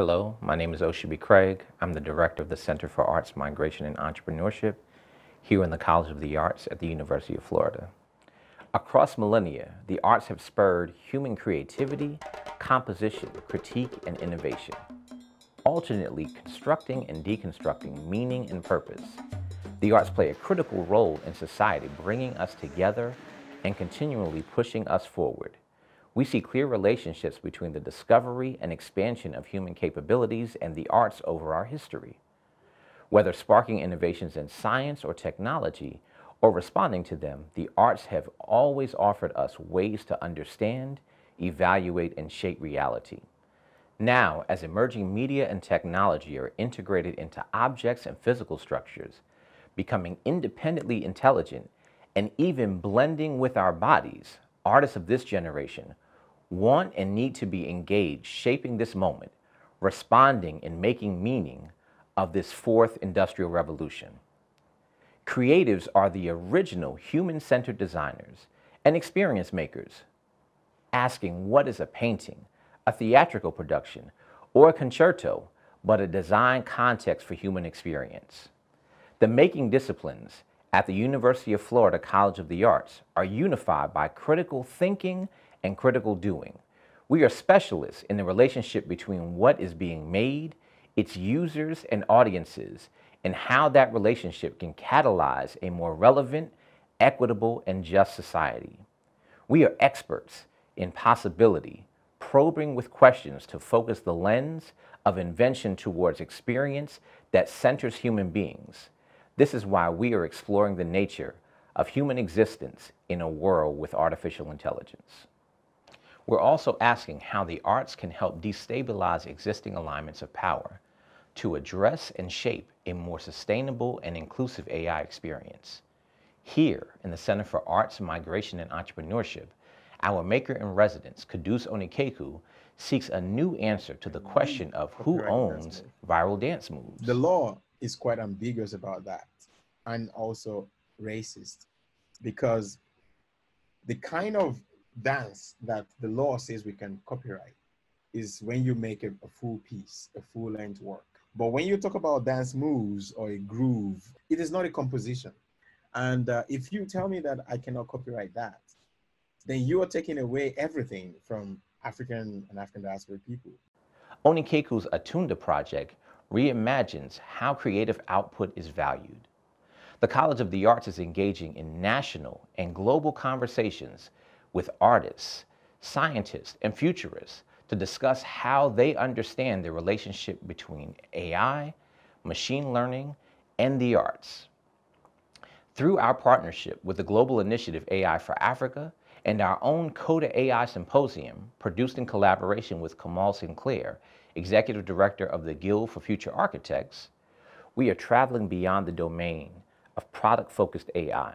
Hello, my name is Oshabi Craig. I'm the director of the Center for Arts, Migration, and Entrepreneurship here in the College of the Arts at the University of Florida. Across millennia, the arts have spurred human creativity, composition, critique, and innovation, alternately constructing and deconstructing meaning and purpose. The arts play a critical role in society, bringing us together and continually pushing us forward. We see clear relationships between the discovery and expansion of human capabilities and the arts over our history. Whether sparking innovations in science or technology, or responding to them, the arts have always offered us ways to understand, evaluate, and shape reality. Now, as emerging media and technology are integrated into objects and physical structures, becoming independently intelligent, and even blending with our bodies, artists of this generation want and need to be engaged, shaping this moment, responding and making meaning of this fourth industrial revolution. Creatives are the original human-centered designers and experience makers, asking what is a painting, a theatrical production, or a concerto, but a design context for human experience. The making disciplines at the University of Florida College of the Arts are unified by critical thinking and critical doing. We are specialists in the relationship between what is being made, its users and audiences, and how that relationship can catalyze a more relevant, equitable, and just society. We are experts in possibility, probing with questions to focus the lens of invention towards experience that centers human beings. This is why we are exploring the nature of human existence in a world with artificial intelligence. We're also asking how the arts can help destabilize existing alignments of power to address and shape a more sustainable and inclusive AI experience. Here in the Center for Arts, Migration, and Entrepreneurship, our maker in residence, Kudus Onikeku, seeks a new answer to the question of mm-hmm. who owns viral dance moves. The law is quite ambiguous about that and also racist because the kind of dance that the law says we can copyright is when you make a, a full piece, a full length work. But when you talk about dance moves or a groove, it is not a composition. And uh, if you tell me that I cannot copyright that, then you are taking away everything from African and African diaspora people. Onikeku's Atunda project reimagines how creative output is valued. The College of the Arts is engaging in national and global conversations with artists, scientists, and futurists to discuss how they understand the relationship between AI, machine learning, and the arts. Through our partnership with the Global Initiative AI for Africa and our own Coda AI Symposium, produced in collaboration with Kamal Sinclair, Executive Director of the Guild for Future Architects, we are traveling beyond the domain of product-focused AI,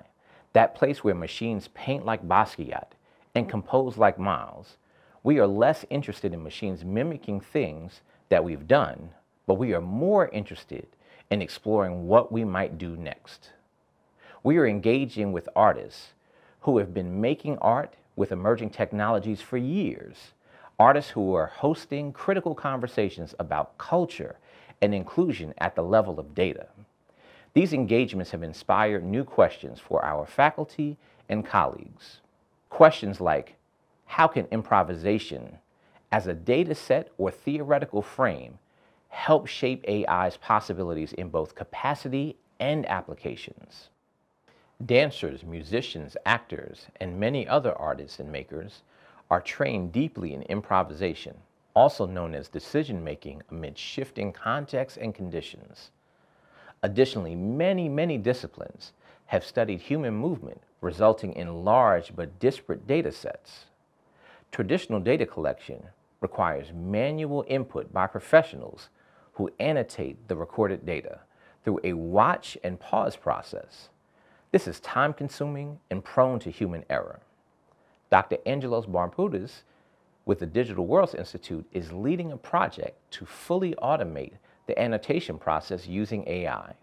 that place where machines paint like Basquiat and compose like Miles, we are less interested in machines mimicking things that we've done, but we are more interested in exploring what we might do next. We are engaging with artists who have been making art with emerging technologies for years, artists who are hosting critical conversations about culture and inclusion at the level of data. These engagements have inspired new questions for our faculty and colleagues. Questions like, how can improvisation as a data set or theoretical frame help shape AI's possibilities in both capacity and applications? Dancers, musicians, actors, and many other artists and makers are trained deeply in improvisation, also known as decision-making amid shifting contexts and conditions. Additionally, many, many disciplines have studied human movement resulting in large but disparate data sets. Traditional data collection requires manual input by professionals who annotate the recorded data through a watch and pause process. This is time consuming and prone to human error. Dr. Angelos Barmpoutis with the Digital Worlds Institute is leading a project to fully automate the annotation process using AI.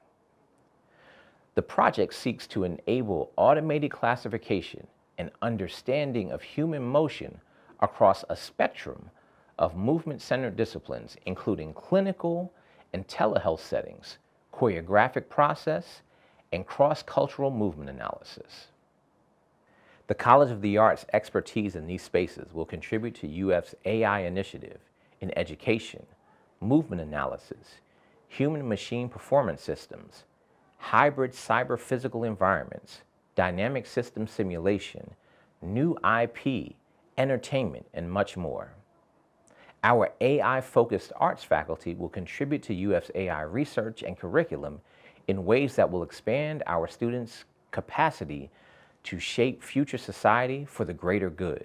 The project seeks to enable automated classification and understanding of human motion across a spectrum of movement-centered disciplines, including clinical and telehealth settings, choreographic process, and cross-cultural movement analysis. The College of the Arts' expertise in these spaces will contribute to UF's AI initiative in education, movement analysis, human-machine performance systems, hybrid cyber-physical environments, dynamic system simulation, new IP, entertainment, and much more. Our AI-focused arts faculty will contribute to UF's AI research and curriculum in ways that will expand our students' capacity to shape future society for the greater good.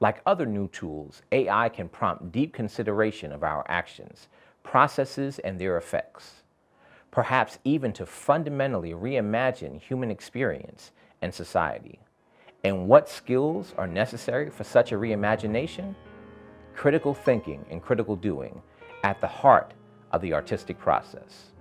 Like other new tools, AI can prompt deep consideration of our actions, processes, and their effects, perhaps even to fundamentally reimagine human experience and society. And what skills are necessary for such a reimagination? Critical thinking and critical doing at the heart of the artistic process.